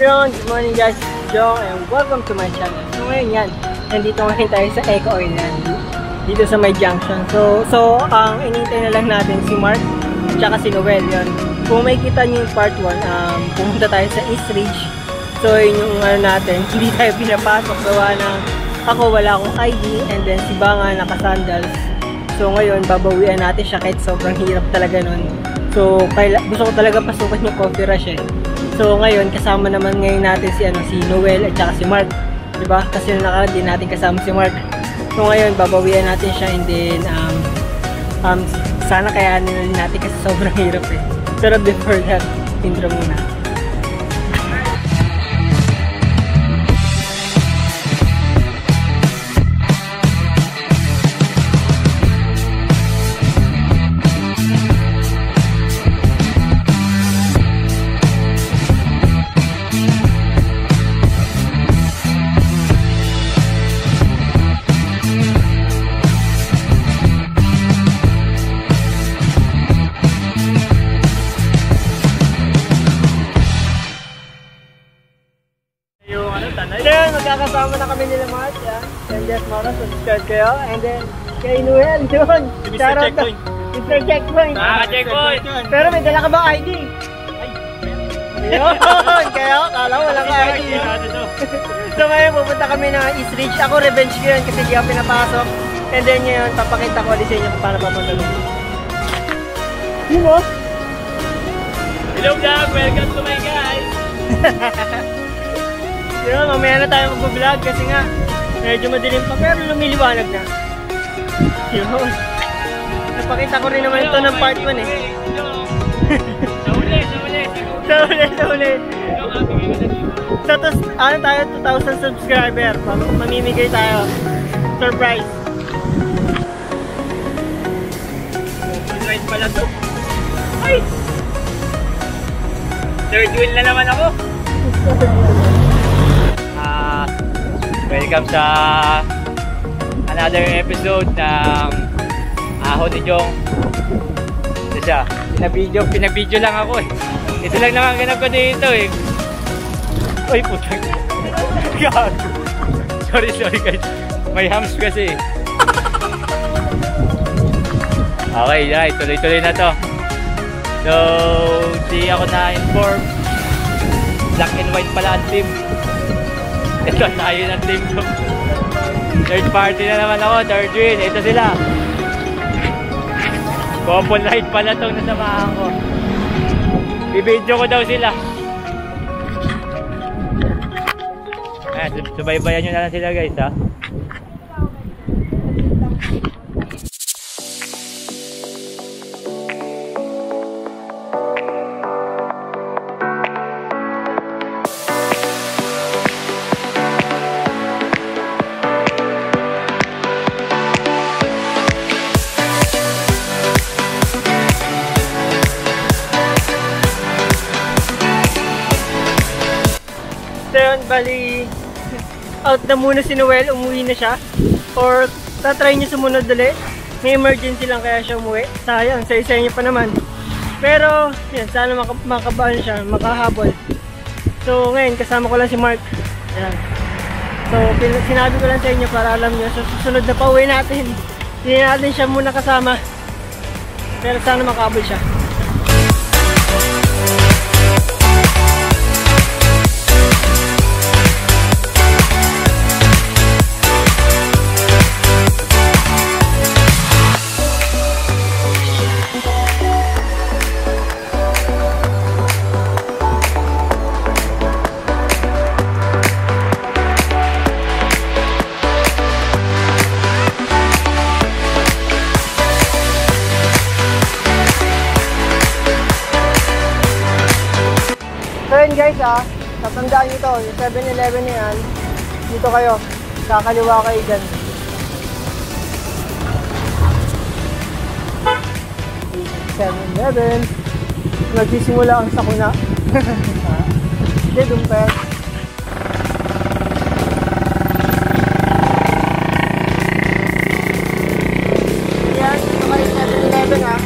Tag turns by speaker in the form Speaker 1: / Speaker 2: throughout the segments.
Speaker 1: Yun, good morning guys, Joe and welcome to my channel. So ngayon yan, nandito ngayon tayo sa Eco Island, dito sa may junction. So, so ang inintay na lang natin si Mark at si Noel yun. Kung may kita niyo yung part 1, um, pumunta tayo sa East Ridge. So yun yung ano natin, hindi tayo pinapasok gawa ng ako wala akong ID and then si Banga naka-sandals. So ngayon, babawian natin siya kahit sobrang hirap talaga nun. So, kaila, gusto ko talaga pasukan yung coffee rush eh. So ngayon, kasama naman ngayon natin si, ano, si Noel at saka si Mark. Diba? Kasi nung nakaraan din natin kasama si Mark. So ngayon, babawian natin siya and then um, um, sana rin natin kasi sobrang hirap eh. Pero before that, intro muna. Kayo. And then, kay Noel, yun.
Speaker 2: Si Mr. Checkpoint.
Speaker 1: to- Mr. Checkpoint.
Speaker 2: Ah, checkpoint.
Speaker 1: Pero may dala ka ba ID? Yun! Kaya, kala wala ka ID.
Speaker 2: Ano?
Speaker 1: So ngayon, pupunta kami ng East Ridge. Ako, revenge ko yun kasi di ako pinapasok. And then ngayon, papakita ko ulit sa inyo kung paano papunta doon. Yun o.
Speaker 2: Hello vlog, welcome to my guys.
Speaker 1: Yun, mamaya na tayo mag-vlog kasi nga, medyo madilim pa pero lumiliwanag na. Yun. Napakita ko rin naman ito ng part 1 eh.
Speaker 2: Sa uli, sa uli.
Speaker 1: Sa uli, sa uli.
Speaker 2: Aming ano
Speaker 1: ano tayo, 2,000 subscriber. Mam- Mamimigay tayo. Surprise.
Speaker 2: Full ride pala to. Ay! Third wheel na naman ako. Welcome sa another episode ng Ahon ni Jong. Ito siya. Pinabidyo, pinabidyo lang ako eh. Ito lang naman ganap ko dito eh. Ay, putang. Gago. sorry, sorry guys. May hams kasi. Okay, right. Tuloy-tuloy na to. So, di ako na-inform. Black and white pala ang team. Ito, tayo ng team ko. Third party na naman ako, third win. Ito sila. Couple ride pala itong nasamahan ko. Bibidyo ko daw sila. Ayan, sub- subaybayan nyo na lang sila guys ha.
Speaker 1: Out na muna si Noel, umuwi na siya. Or, tatry niya sumunod ulit. May emergency lang kaya siya umuwi. Sayang, sa isa niya pa naman. Pero, yan, sana maka makabahan siya, makahabol. So, ngayon, kasama ko lang si Mark. Ayan. So, sinabi ko lang sa inyo para alam niyo, sa susunod na pauwi natin, hindi natin siya muna kasama. Pero sana makahabol siya. Dito kayo, kakaliwa kayo dyan. Seven Eleven. Nagsisimula ang sakuna. Hindi. Yan, kayo 7-Eleven ha.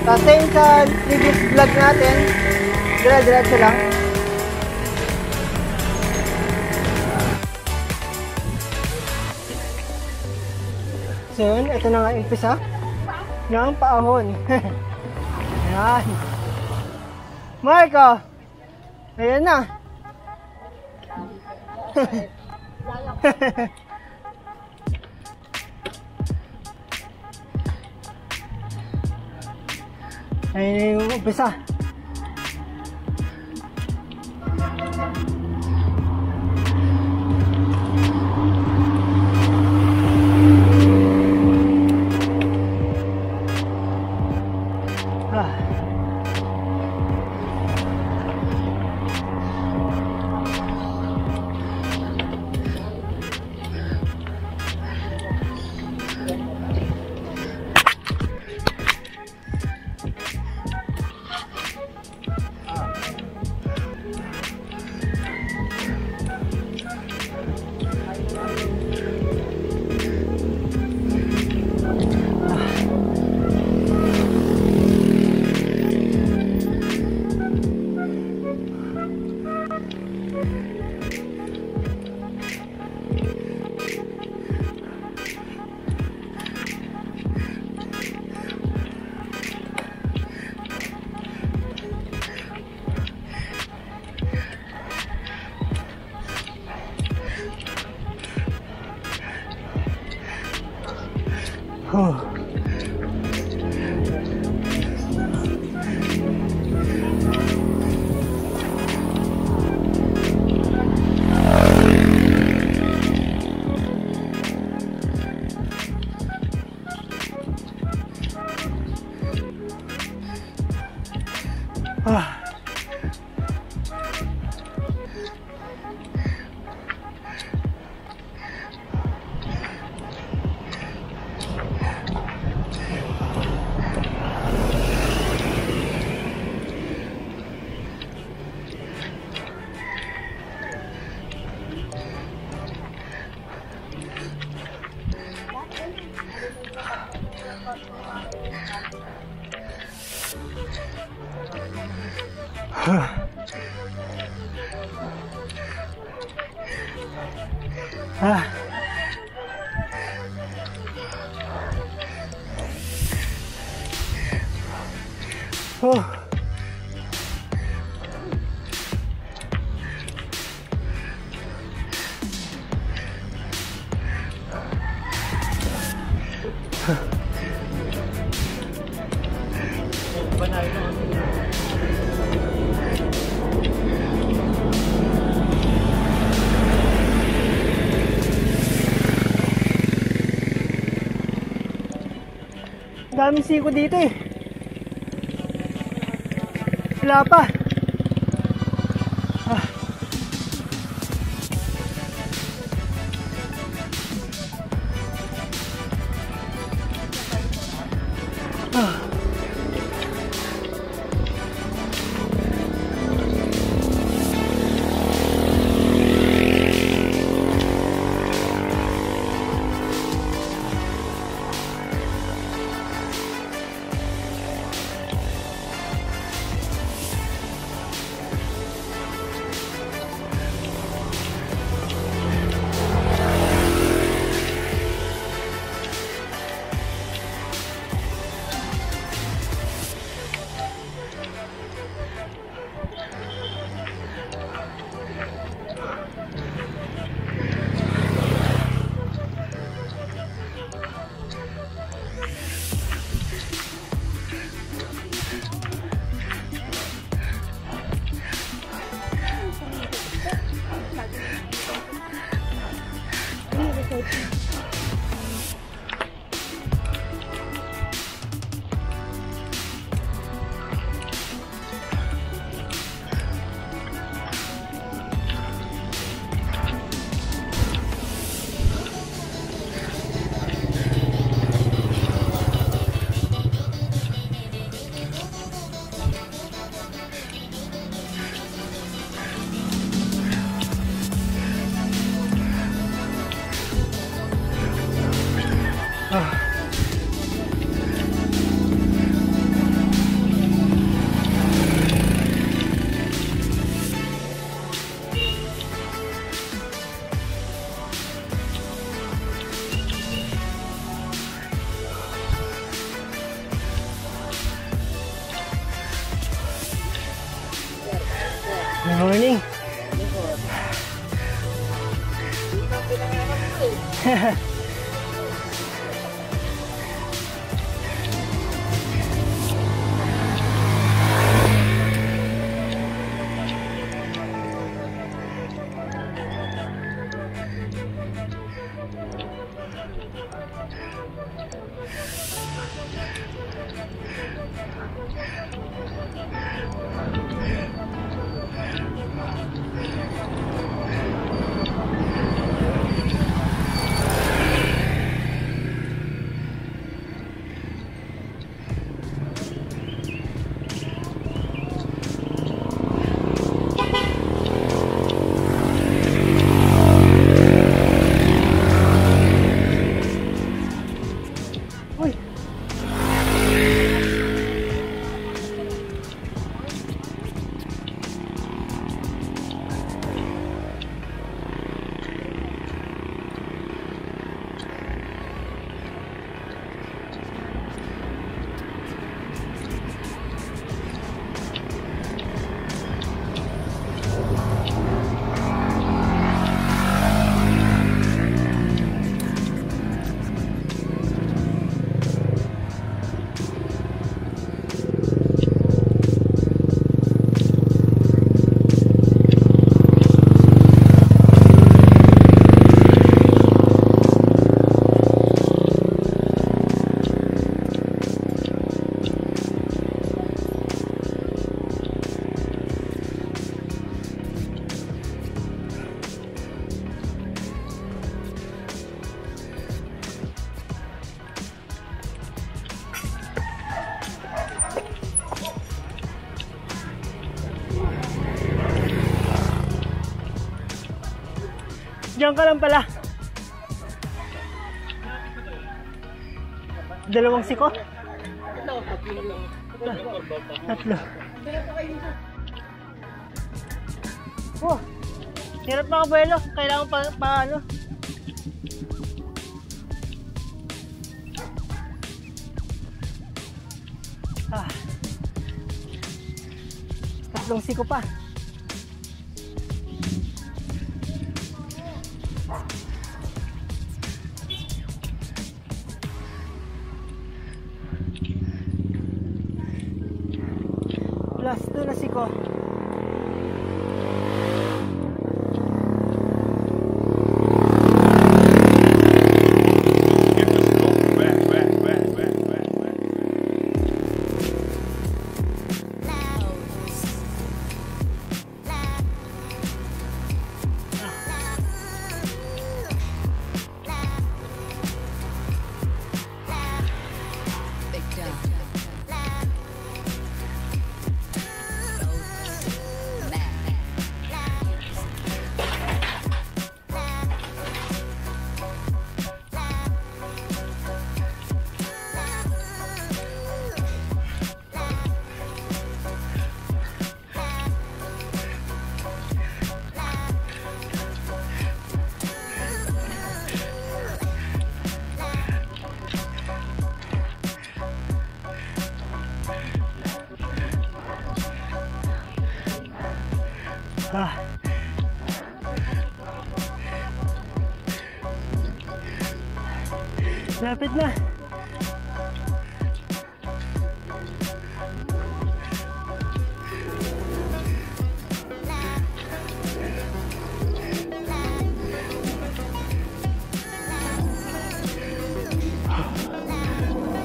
Speaker 1: Sa same sa previous vlog natin. Dire-diretso lang. Ito na nga umpisa ng paahon. Ayan. Marco! Ayan na. Ayan na yung umpisa. Oh. huh. Daming siko dito eh. Wala pa. Diyan ka lang pala. Dalawang siko? Tatlo. Oh, hirap mga abuelo. Kailangan pa, pa ano. Ah. Tatlong siko pa. 2 na siko.
Speaker 3: Big
Speaker 1: Lapit na.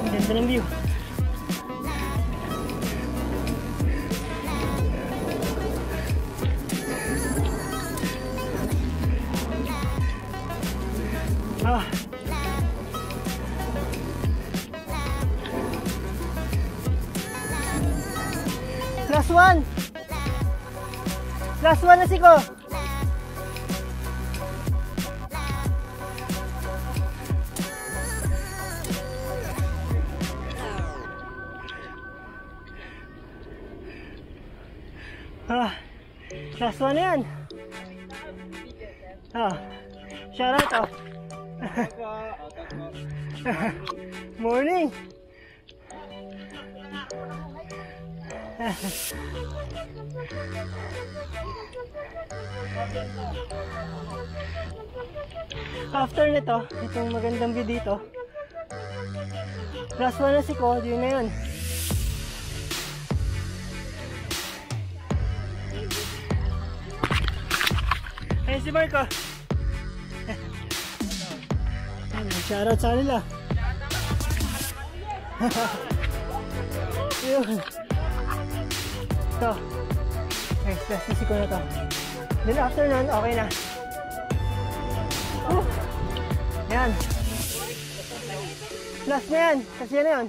Speaker 1: Ganda ng view. Ah. Last one. Last one na siko. Ah. Last one yan. Ah. Shout out oh. Morning. After nito, itong magandang view dito. Plus 1 na si Ko, yun na yun. Ayun si Marco. Shoutout sa kanila. Yun. Ito. Okay, plus sisi ko na to. Then after nun, okay na. Oh. Yan. Plus na yan. Kasi yan na yun.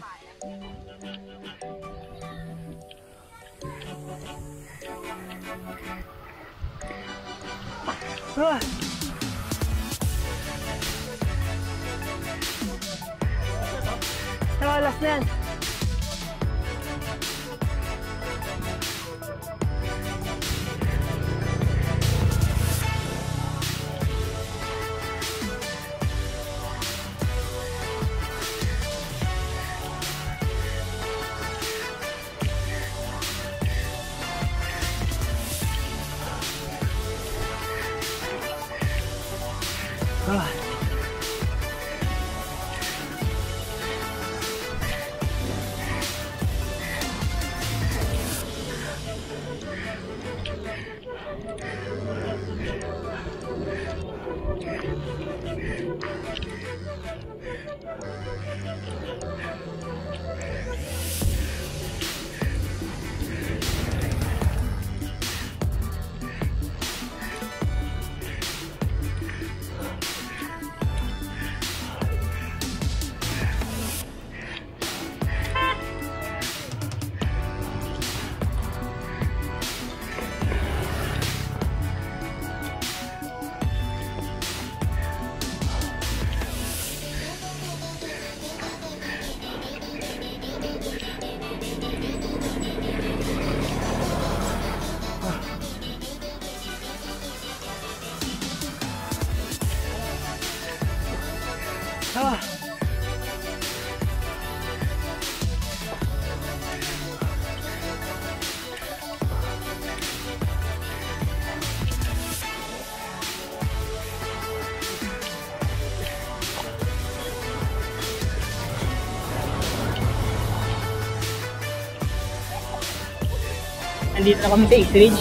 Speaker 1: Andito na kami sa East Ridge.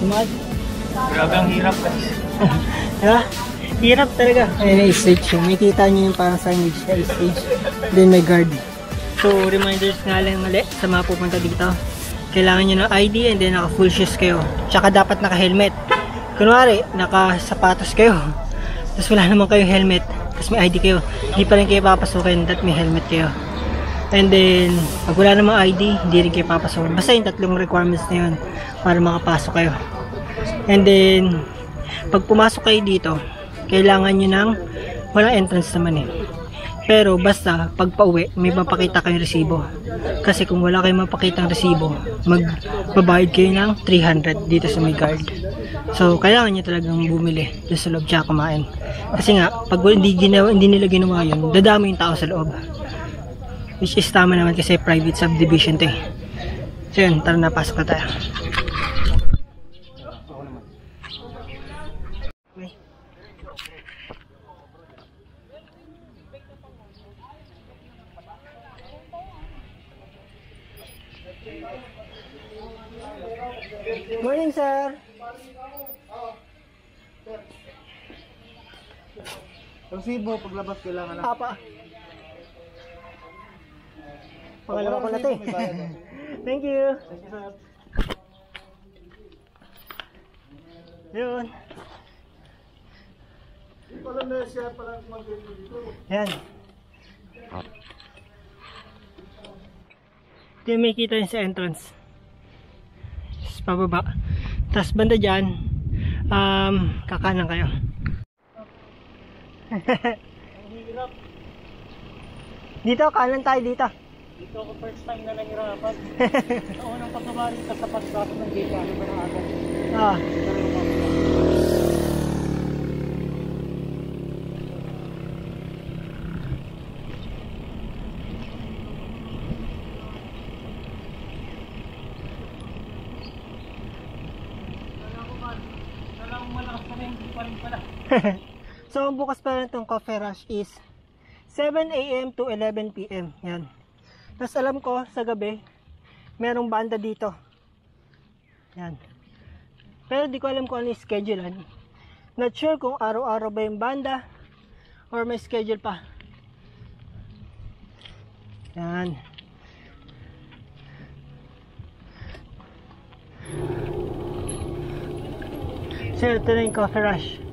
Speaker 1: Sumad.
Speaker 2: Grabe ang hirap guys.
Speaker 1: Diba? Hirap talaga. Ayun na stage yung May kita nyo yung parang signage na stage. Then may guard. So, reminders nga lang mali sa mga pupunta dito. Kailangan nyo ng ID and then naka full shoes kayo. Tsaka dapat naka helmet. Kunwari, naka sapatos kayo. Tapos wala naman kayo helmet. Tapos may ID kayo. Hindi pa rin kayo papasukin that may helmet kayo. And then, pag wala namang ID, hindi rin kayo papasukin. Basta yung tatlong requirements na yun para makapasok kayo. And then, pag pumasok kayo dito, kailangan nyo ng walang entrance naman eh. Pero basta pag pauwi, may mapakita kayong resibo. Kasi kung wala kayong mapakitang resibo, magbabayad kayo ng 300 dito sa may guard. So, kailangan nyo talagang bumili doon sa loob tsaka kumain. Kasi nga, pag hindi, ginawa, hindi nila ginawa yun, dadami yung tao sa loob. Which is tama naman kasi private subdivision to eh. So yun, tara na, pasok na tayo. Morning, sir.
Speaker 4: Resibo, paglabas kailangan na.
Speaker 1: Apa. Pangalawa ko na to eh. Thank you. Yun.
Speaker 4: Pala na siya, pala mag-ganito dito.
Speaker 1: Yan. Ito yung may kita yun sa entrance. Tapos pababa. Tapos banda dyan, um, kakanan kayo. dito, kanan tayo dito.
Speaker 4: Dito ako first time na nangyarapan. Sa unang pagbaba rin sa sapat sa ako ng gate, ano ba na agad?
Speaker 1: Ah. so, ang bukas pa rin itong coffee rush is 7 a.m. to 11 p.m. Yan. Tapos alam ko, sa gabi, merong banda dito. Yan. Pero di ko alam kung ano yung schedule. Ano. Not sure kung araw-araw ba yung banda or may schedule pa. Yan. So, ito na yung coffee rush.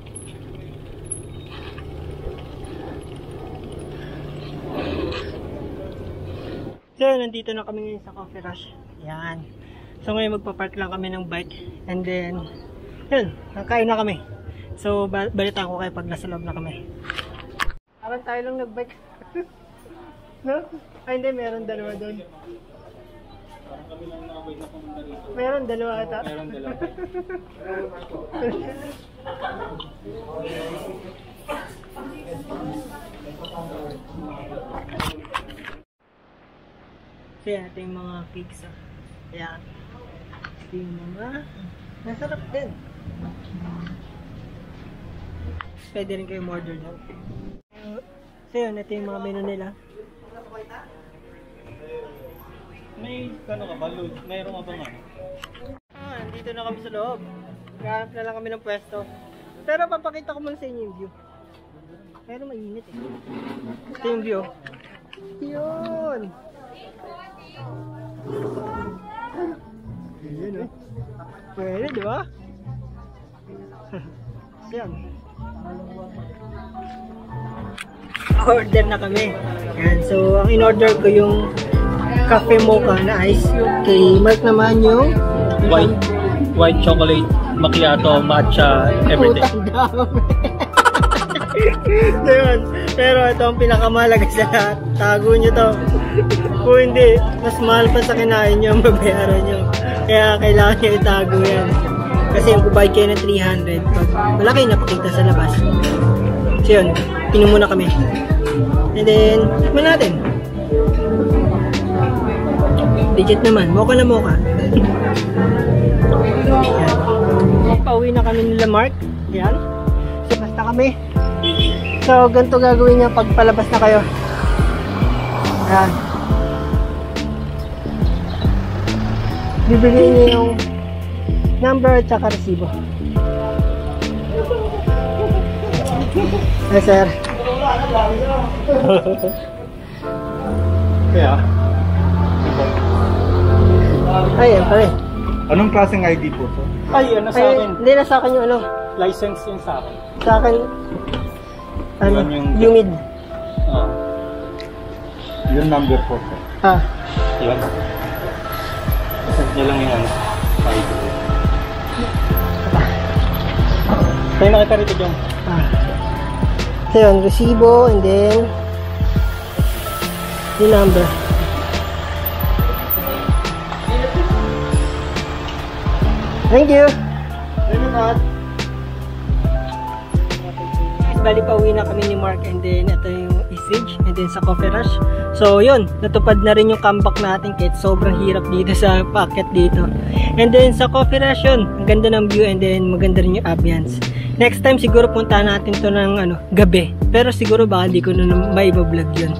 Speaker 1: So, nandito na kami ngayon sa coffee rush. Yan. So, ngayon magpa-park lang kami ng bike. And then, yun, nakain na kami. So, ba balitaan ko kayo pag nasa loob na kami. Parang tayo lang nag-bike. no? Ay, hindi, meron dalawa doon. Meron dalawa ata.
Speaker 2: Meron dalawa.
Speaker 1: ito yung mga cakes. ah. Ayan. Ito yung mga... Masarap din. Pwede rin kayo order doon. So yun, ito yung mga menu nila.
Speaker 4: May, ano ka ba? Mayroon ka bang ano?
Speaker 1: Ah, nandito na kami sa loob. Gahanap na lang kami ng pwesto. Pero papakita ko muna sa inyo yung view. Pero mainit eh. Ito yung view. Yun! Yun eh. Pwede, di ba? Yan. Order na kami. Yan. So, ang in-order ko yung cafe mocha na ice. Kay Mark naman yung
Speaker 4: White, white chocolate, macchiato, matcha, everything.
Speaker 1: Putang dami. so yun. Pero ito ang pinakamalaga sa lahat. Tago nyo to. Kung hindi, mas mahal pa sa kinain nyo, mabayaran nyo. Kaya kailangan nyo itago yan. Kasi yung kubayad kayo ng 300, pag wala kayo napakita sa labas. So yun, pinumo na kami. And then, tikman natin. Legit naman, mocha na mocha. Pauwi na kami nila Mark. Yan. So, basta kami. So, ganito gagawin niya pag palabas na kayo. Yan. Bibigyan niyo yung number at saka resibo. Yes, sir.
Speaker 4: Kaya,
Speaker 1: Ayan, pare.
Speaker 4: anong klaseng ID po to? Ay, ano sa
Speaker 1: Ay,
Speaker 4: akin?
Speaker 1: hindi na sa akin yung ano.
Speaker 4: License yun sa akin.
Speaker 1: Sa akin, ano,
Speaker 4: Yun yung-
Speaker 1: humid.
Speaker 4: Ah. Yung number po.
Speaker 1: Ah,
Speaker 4: Yan. Niya lang yung ano. ID. Tayo nakita rito dyan.
Speaker 1: ah. So yun, resibo, and then, yung number. Thank you. Bali pa uwi na kami ni Mark and then ito yung isage and then sa coffee rush. So yun, natupad na rin yung comeback natin kahit sobrang hirap dito sa packet dito. And then sa coffee rush yun, ang ganda ng view and then maganda rin yung ambience. Next time siguro punta natin to ng ano, gabi. Pero siguro baka di ko na may vlog yun.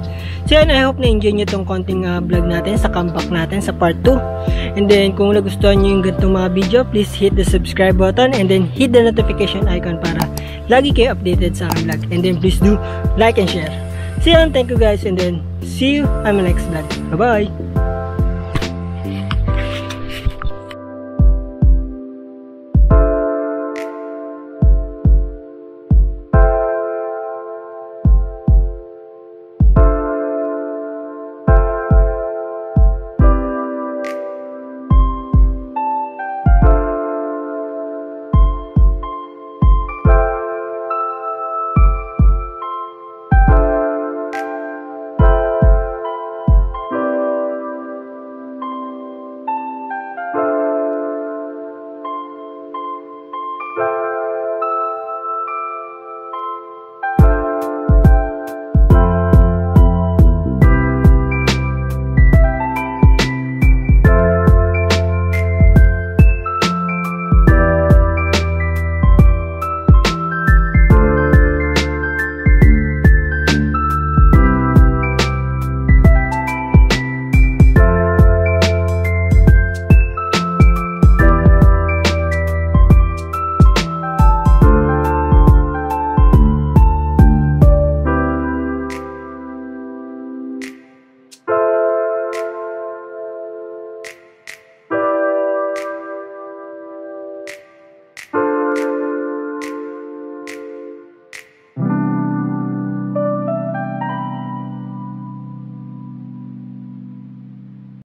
Speaker 1: So yun, I hope na-enjoy nyo tong konting ah, vlog natin sa comeback natin sa part 2. And then kung nagustuhan nyo yung ganitong mga video, please hit the subscribe button and then hit the notification icon para lagi kayo updated sa aking vlog. And then please do like and share. So yun, thank you guys and then see you on my next vlog. Bye-bye!